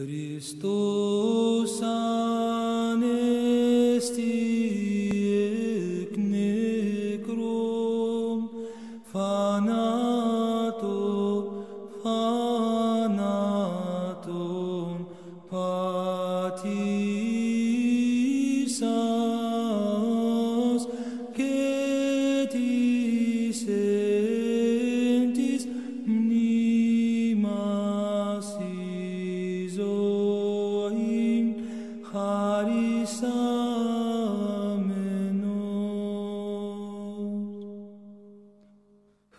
Christus anesti ec necrum fanato fanatum patim.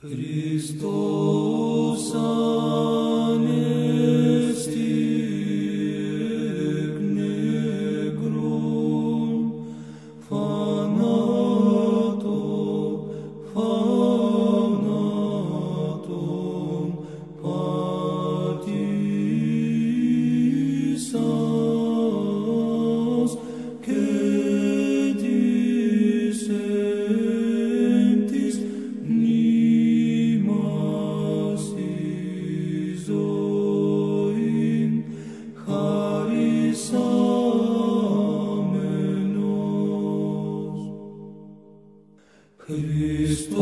Христос. Christos